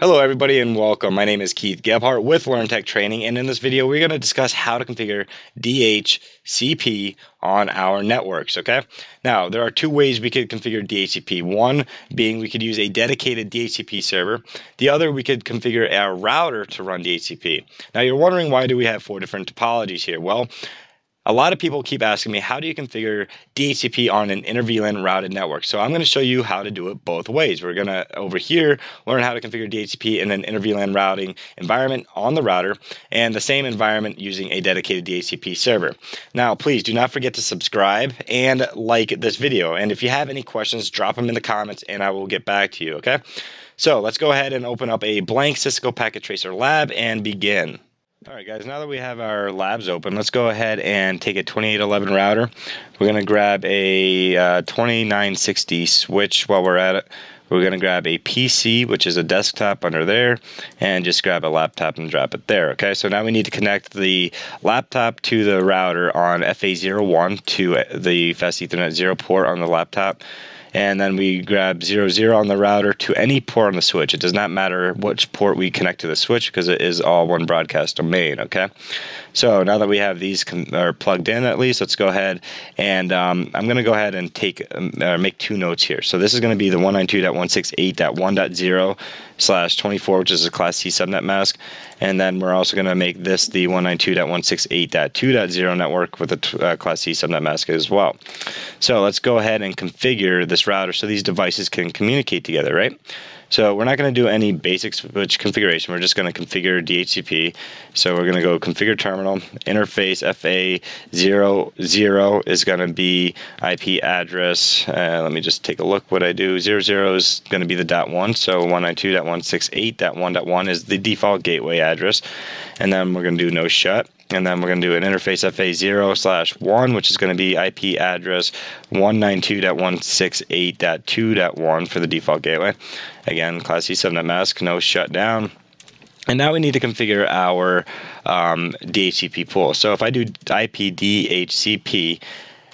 Hello, everybody, and welcome. My name is Keith Gebhart with LearnTech Training, and in this video, we're going to discuss how to configure DHCP on our networks. Okay, now there are two ways we could configure DHCP. One being we could use a dedicated DHCP server. The other, we could configure our router to run DHCP. Now, you're wondering why do we have four different topologies here? Well, a lot of people keep asking me, how do you configure DHCP on an inter-VLAN routed network? So I'm going to show you how to do it both ways. We're going to, over here, learn how to configure DHCP in an inter-VLAN routing environment on the router and the same environment using a dedicated DHCP server. Now, please do not forget to subscribe and like this video. And if you have any questions, drop them in the comments and I will get back to you, okay? So let's go ahead and open up a blank Cisco Packet Tracer lab and begin. All right, guys, now that we have our labs open, let's go ahead and take a 2811 router. We're going to grab a uh, 2960 switch while we're at it. We're going to grab a PC, which is a desktop under there, and just grab a laptop and drop it there. Okay, so now we need to connect the laptop to the router on FA01 to the Fast Ethernet 0 port on the laptop and then we grab 00 on the router to any port on the switch. It does not matter which port we connect to the switch because it is all one broadcast domain, okay? So now that we have these are plugged in at least, let's go ahead and um, I'm going to go ahead and take um, uh, make two notes here. So this is going to be the 192.168.1.0 slash 24, which is a Class C subnet mask, and then we're also going to make this the 192.168.2.0 network with a uh, Class C subnet mask as well. So let's go ahead and configure this router so these devices can communicate together, right? So we're not going to do any basic switch configuration. We're just going to configure DHCP. So we're going to go configure terminal. Interface FA00 is going to be IP address. Uh, let me just take a look what I do. 00 is going to be the dot one. So 192.168.1.1 is the default gateway address. And then we're going to do no shut and then we're going to do an interface FA0 slash 1, which is going to be IP address 192.168.2.1 for the default gateway. Again, Class C subnet mask, no shutdown. And now we need to configure our um, DHCP pool. So if I do IP DHCP,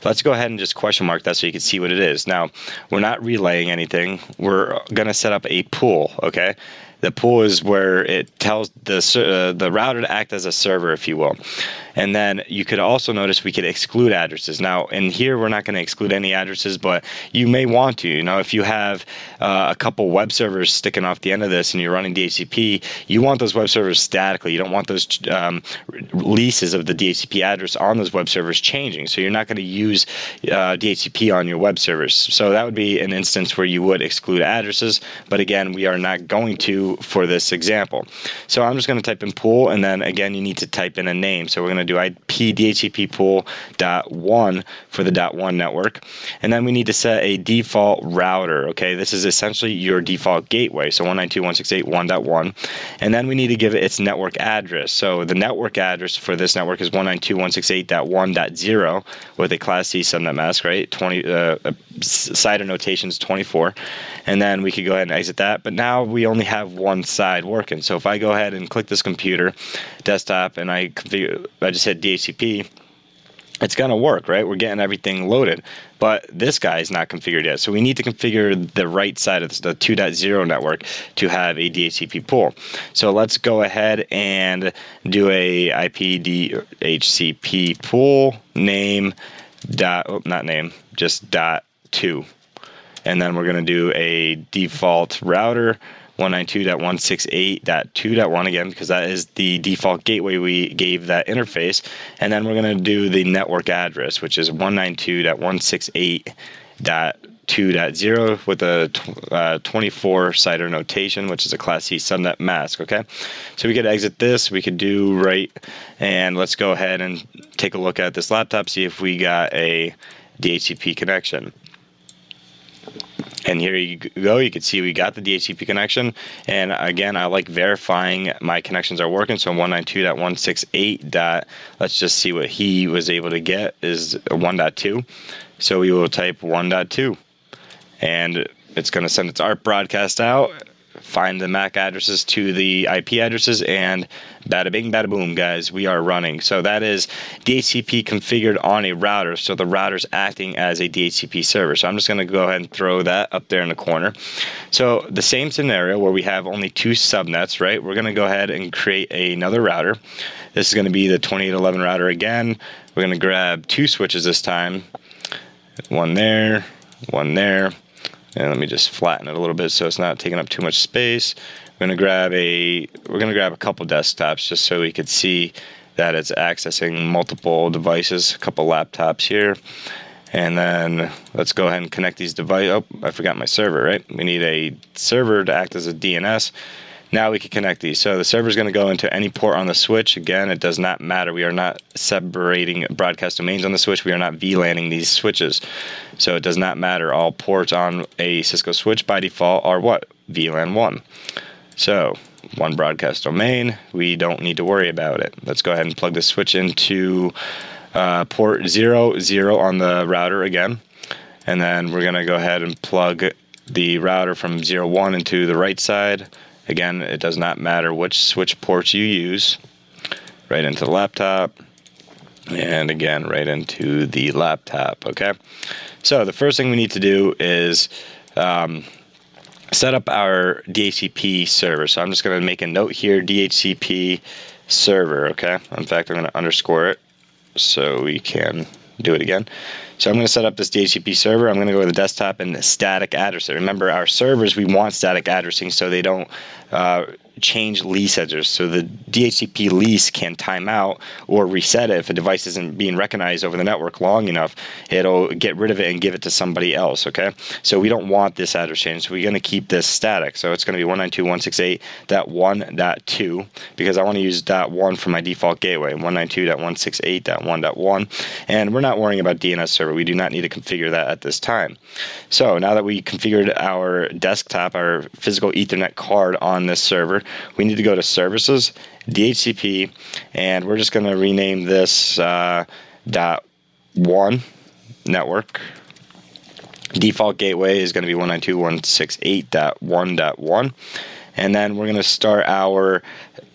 let's go ahead and just question mark that so you can see what it is. Now, we're not relaying anything. We're going to set up a pool, okay? The pool is where it tells the uh, the router to act as a server, if you will. And then you could also notice we could exclude addresses. Now, in here, we're not going to exclude any addresses, but you may want to. You know, if you have uh, a couple web servers sticking off the end of this and you're running DHCP, you want those web servers statically. You don't want those um, leases of the DHCP address on those web servers changing. So you're not going to use uh, DHCP on your web servers. So that would be an instance where you would exclude addresses. But again, we are not going to for this example. So I'm just going to type in pool, and then again, you need to type in a name. So we're going to do IP DHCP pool dot one for the dot one network, and then we need to set a default router. Okay, this is essentially your default gateway. So 192.168.1.1, and then we need to give it its network address. So the network address for this network is 192.168.1.0 with a Class C subnet mask, right? 20 uh, CIDR notations 24, and then we could go ahead and exit that. But now we only have one side working. So if I go ahead and click this computer desktop and I configure, I just hit DHCP, it's going to work, right? We're getting everything loaded, but this guy is not configured yet. So we need to configure the right side of the 2.0 network to have a DHCP pool. So let's go ahead and do a IP DHCP pool name dot, oh, not name, just dot two. And then we're going to do a default router 192.168.2.1 again because that is the default gateway we gave that interface. And then we're going to do the network address, which is 192.168.2.0 with a uh, 24 CIDR notation, which is a Class C subnet mask. Okay, so we could exit this. We could do right, and let's go ahead and take a look at this laptop, see if we got a DHCP connection. And here you go. You can see we got the DHCP connection. And again, I like verifying my connections are working. So 192.168. Dot, let's just see what he was able to get is 1.2. So we will type 1.2. And it's going to send its ARP broadcast out find the MAC addresses to the IP addresses, and bada bing, bada boom, guys, we are running. So that is DHCP configured on a router, so the router's acting as a DHCP server. So I'm just going to go ahead and throw that up there in the corner. So the same scenario where we have only two subnets, right? We're going to go ahead and create another router. This is going to be the 2811 router again. We're going to grab two switches this time. One there, one there. And let me just flatten it a little bit so it's not taking up too much space. We're gonna grab a we're gonna grab a couple desktops just so we could see that it's accessing multiple devices, a couple laptops here. And then let's go ahead and connect these devices. Oh, I forgot my server, right? We need a server to act as a DNS. Now we can connect these. So the server is going to go into any port on the switch. Again, it does not matter. We are not separating broadcast domains on the switch. We are not VLANing these switches. So it does not matter. All ports on a Cisco switch by default are what? VLAN 1. So one broadcast domain. We don't need to worry about it. Let's go ahead and plug the switch into uh, port 0, 0 on the router again. And then we're going to go ahead and plug the router from 0, 1 into the right side Again, it does not matter which switch ports you use. Right into the laptop. And again, right into the laptop. Okay. So the first thing we need to do is um, set up our DHCP server. So I'm just going to make a note here, DHCP server. Okay. In fact, I'm going to underscore it so we can do it again. So I'm going to set up this DHCP server. I'm going to go to the desktop and static address. Remember, our servers, we want static addressing so they don't uh, change lease address. So the DHCP lease can time out or reset it if a device isn't being recognized over the network long enough. It'll get rid of it and give it to somebody else. Okay. So we don't want this address change. So we're going to keep this static. So it's going to be 192.168.1.2 because I want to use .1 for my default gateway. 192.168.1.1, and we're not worrying about DNS server. We do not need to configure that at this time. So now that we configured our desktop, our physical Ethernet card on this server, we need to go to Services, DHCP, and we're just going to rename this uh, one network. Default gateway is going to be 192.168.1.1 and then we're going to start our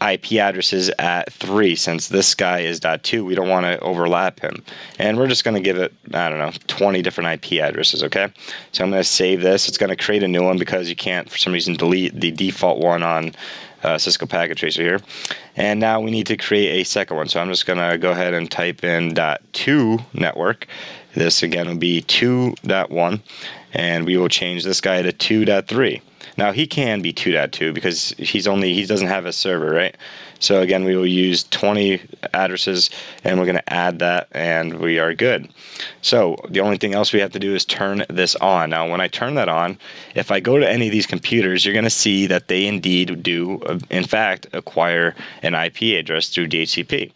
IP addresses at 3 since this guy is .2 we don't want to overlap him. And we're just going to give it I don't know 20 different IP addresses okay? So I'm going to save this. It's going to create a new one because you can't for some reason delete the default one on uh, Cisco Packet Tracer here. And now we need to create a second one. So I'm just going to go ahead and type in .2 network. This again will be 2.1 and we will change this guy to 2.3 now he can be 2.2 because he's only he doesn't have a server, right? So again, we will use 20 addresses and we're going to add that and we are good. So the only thing else we have to do is turn this on. Now when I turn that on, if I go to any of these computers, you're going to see that they indeed do in fact acquire an IP address through DHCP.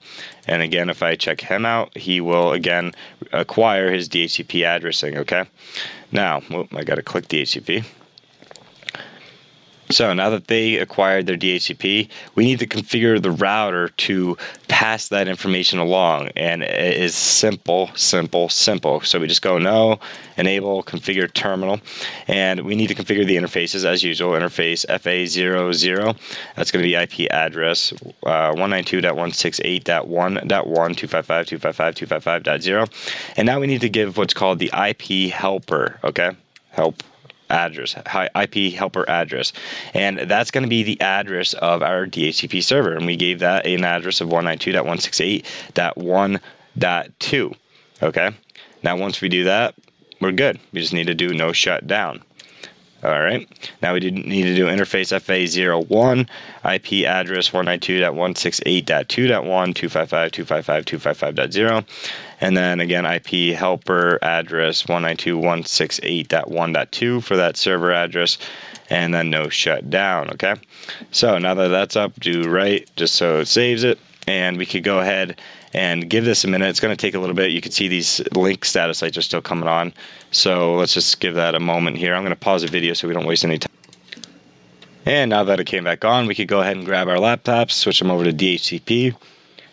And again, if I check him out, he will again acquire his DHCP addressing, okay? Now, whoop, I got to click DHCP. So now that they acquired their DHCP, we need to configure the router to pass that information along. And it is simple, simple, simple. So we just go no, enable, configure terminal. And we need to configure the interfaces as usual. Interface FA00, that's going to be IP address uh, 192.168.1.1, 255.255.255.0. And now we need to give what's called the IP helper, okay? Help address, IP helper address. And that's going to be the address of our DHCP server. And we gave that an address of 192.168.1.2. Okay. Now, once we do that, we're good. We just need to do no shutdown. All right. Now we need to do interface FA01, IP address 192.168.2.1, 255.255.255.0, and then again IP helper address 192.168.1.2 for that server address, and then no shutdown. Okay. So now that that's up, do right just so it saves it, and we could go ahead and give this a minute. It's going to take a little bit. You can see these link status lights are still coming on. So let's just give that a moment here. I'm going to pause the video so we don't waste any time. And now that it came back on, we could go ahead and grab our laptops, switch them over to DHCP.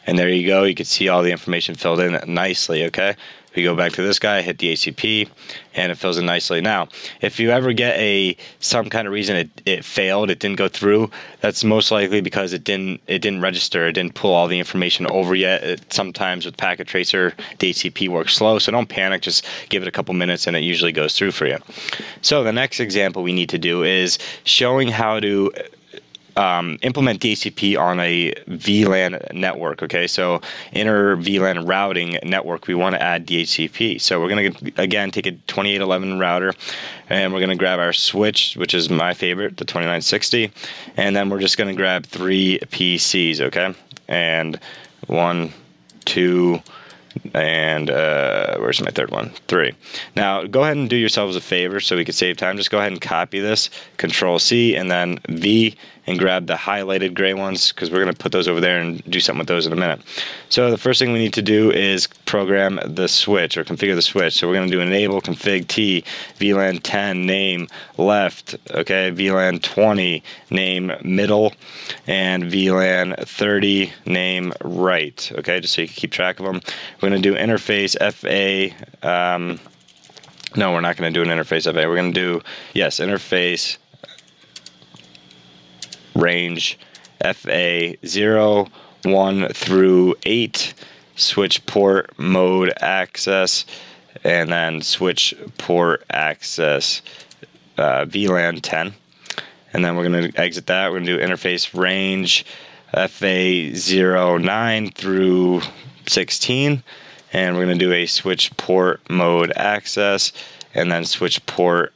And there you go. You can see all the information filled in nicely, okay? We go back to this guy, hit DHCP, and it fills in nicely. Now, if you ever get a some kind of reason it, it failed, it didn't go through, that's most likely because it didn't it didn't register, it didn't pull all the information over yet. It, sometimes with Packet Tracer, DHCP works slow, so don't panic. Just give it a couple minutes, and it usually goes through for you. So the next example we need to do is showing how to um, implement DHCP on a VLAN network. Okay, so inter VLAN routing network, we want to add DHCP. So we're going to again take a 2811 router, and we're going to grab our switch, which is my favorite, the 2960, and then we're just going to grab three PCs. Okay, and one, two and uh, where's my third one? Three. Now go ahead and do yourselves a favor so we can save time. Just go ahead and copy this, Control C, and then V, and grab the highlighted gray ones because we're going to put those over there and do something with those in a minute. So the first thing we need to do is program the switch or configure the switch. So we're going to do enable config T, VLAN 10 name left, okay, VLAN 20 name middle, and VLAN 30 name right, okay, just so you can keep track of them. We're going to do interface FA. Um, no, we're not going to do an interface FA. We're going to do, yes, interface range FA 0, 1 through 8, switch port mode access, and then switch port access uh, VLAN 10. And then we're going to exit that. We're going to do interface range FA 0, 9 through 16. And we're going to do a switch port mode access and then switch port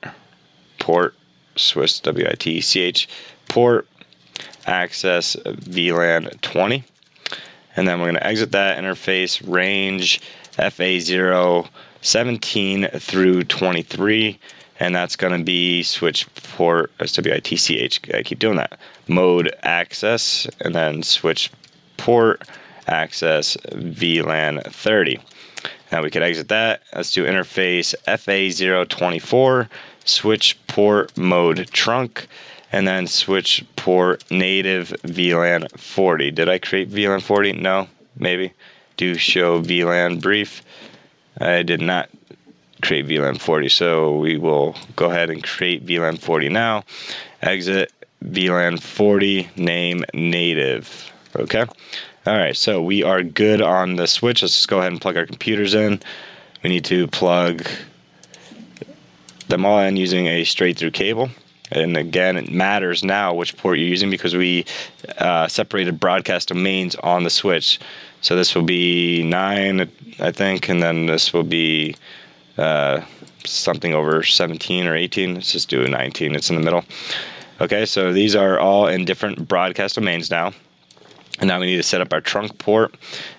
port Swiss W I T C H port access VLAN 20. And then we're going to exit that interface range FA0 17 through 23. And that's going to be switch port SWITCH. I keep doing that. Mode access and then switch port access VLAN 30. Now we could exit that. Let's do interface FA024, switch port mode trunk, and then switch port native VLAN 40. Did I create VLAN 40? No, maybe. Do show VLAN brief. I did not create VLAN 40, so we will go ahead and create VLAN 40 now. Exit VLAN 40 name native. Okay. All right, so we are good on the switch. Let's just go ahead and plug our computers in. We need to plug them all in using a straight through cable. And again, it matters now which port you're using because we uh, separated broadcast domains on the switch. So this will be 9, I think, and then this will be uh, something over 17 or 18. Let's just do a 19. It's in the middle. Okay, so these are all in different broadcast domains now. And now we need to set up our trunk port,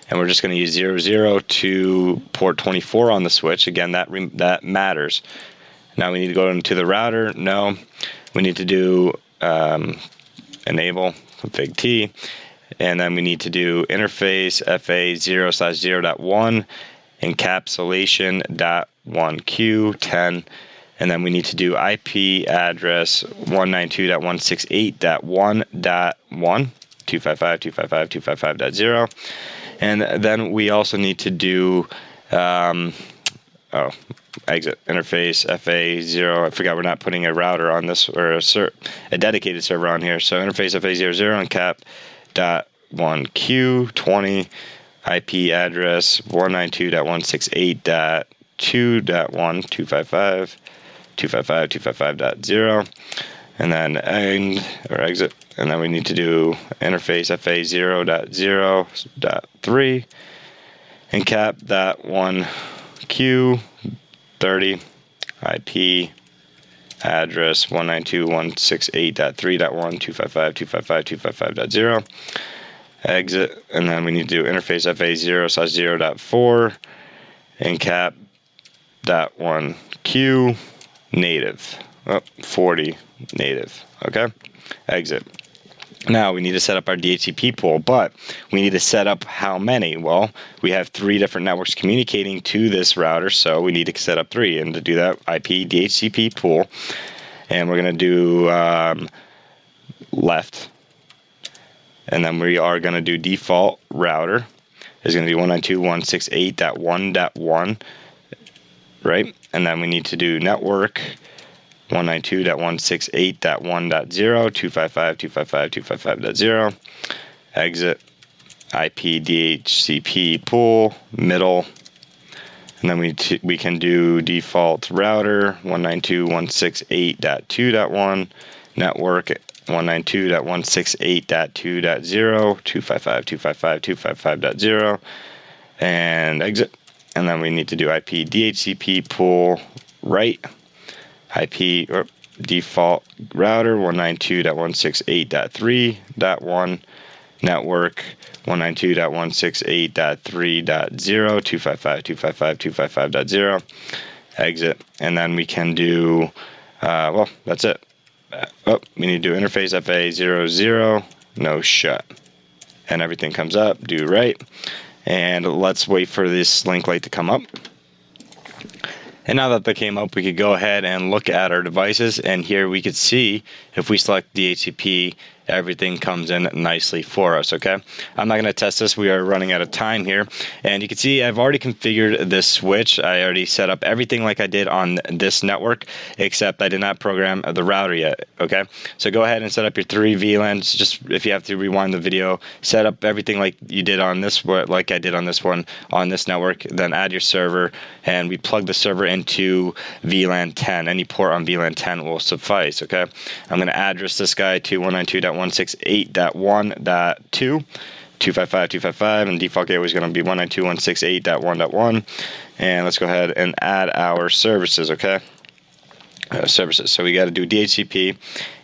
and we're just going to use 00 to port 24 on the switch. Again, that that matters. Now we need to go into the router. No, we need to do um, enable config T, and then we need to do interface FA 0 slash 0 dot 1 encapsulation dot 1 Q 10 and then we need to do IP address 192.168.1.1 255, 255, And then we also need to do, um, oh, exit interface FA0. I forgot we're not putting a router on this or a, ser- a dedicated server on here. So interface FA00 encap dot 1Q20 IP address 192.168.2.1 255 255 255.0 and then end or exit and then we need to do interface fa 0.0.3 and cap that one q 30 ip address 192.168.3.1 exit and then we need to do interface fa 0 slash 0.4 encap dot one q native. Oh, 40 native. Okay exit now we need to set up our DHCP pool, but we need to set up how many? Well, we have three different networks communicating to this router, so we need to set up three. And to do that, IP DHCP pool, and we're going to do um, left, and then we are going to do default router is going to be 192.168.1.1 right? And then we need to do network 192.168.1.0, 255.255.255.0, exit IP DHCP pool, middle, and then we, we can do default router 192.168.2.1, network 192.168.2.0, 255.255.255.0, and exit. And then we need to do IP DHCP pool right, IP or default router 192.168.3.1, network 192.168.3.0, 255.255.255.0, exit. And then we can do, uh, well, that's it. Uh, oh, we need to do interface FA00, no shut. And everything comes up, do right. And let's wait for this link light to come up. And now that they came up, we could go ahead and look at our devices. And here we could see if we select the DHCP everything comes in nicely for us, okay? I'm not going to test this. We are running out of time here. And you can see I've already configured this switch. I already set up everything like I did on this network, except I did not program the router yet, okay? So go ahead and set up your three VLANs. Just if you have to rewind the video, set up everything like you did on this, like I did on this one, on this network, then add your server, and we plug the server into VLAN 10. Any port on VLAN 10 will suffice, okay? I'm going to address this guy to 192.1 168.1.2. 255, 255, and default gateway is going to be 192.168.1.1. And let's go ahead and add our services, okay? Uh, services. So we got to do DHCP,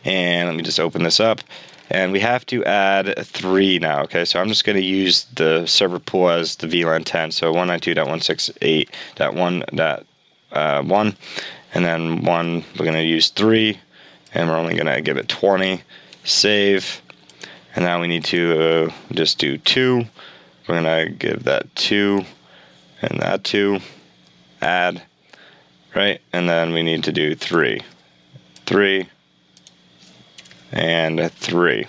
and let me just open this up. And we have to add three now, okay? So I'm just going to use the server pool as the VLAN 10, so 192.168.1.1, uh, and then one, we're going to use three, and we're only going to give it 20 save. And now we need to uh, just do 2. We're to give that 2 and that 2. Add. Right? And then we need to do 3. 3 and 3.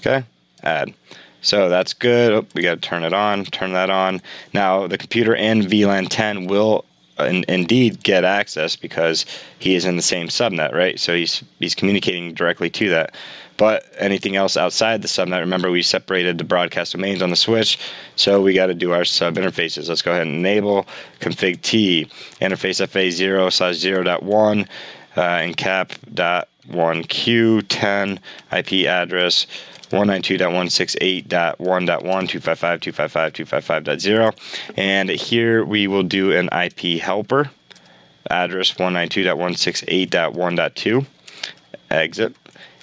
Okay? Add. So that's good. Oh, we got to turn it on, turn that on. Now the computer in VLAN 10 will in, indeed get access because he is in the same subnet, right? So he's he's communicating directly to that. But anything else outside the subnet, remember we separated the broadcast domains on the switch, so we got to do our sub interfaces. Let's go ahead and enable config T interface FA0 slash 0.1 uh, encap dot 1Q10 IP address 192.168.1.1, and here we will do an IP helper, address 192.168.1.2, exit,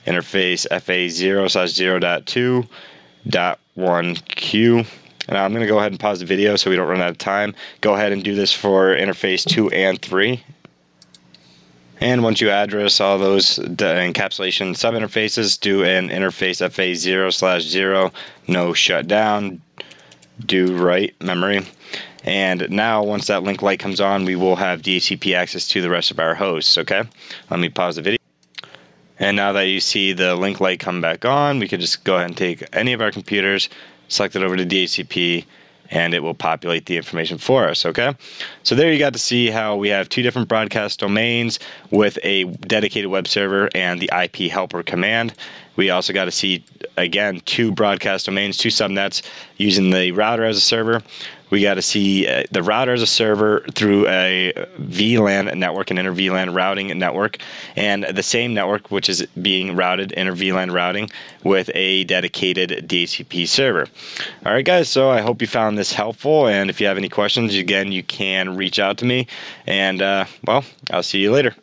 interface FA0 slash 0.2 dot 1Q. And I'm going to go ahead and pause the video so we don't run out of time. Go ahead and do this for interface 2 and 3 and once you address all those encapsulation subinterfaces, do an interface FA0 slash 0, no shutdown, do write memory. And now, once that link light comes on, we will have DHCP access to the rest of our hosts, okay? Let me pause the video. And now that you see the link light come back on, we can just go ahead and take any of our computers, select it over to DHCP, and it will populate the information for us, okay? So there you got to see how we have two different broadcast domains with a dedicated web server and the IP helper command. We also got to see, again, two broadcast domains, two subnets using the router as a server. We got to see uh, the router as a server through a VLAN network, an inter VLAN routing network, and the same network which is being routed, inter VLAN routing, with a dedicated DHCP server. All right, guys, so I hope you found this helpful, and if you have any questions, again, you can reach out to me, and uh, well, I'll see you later.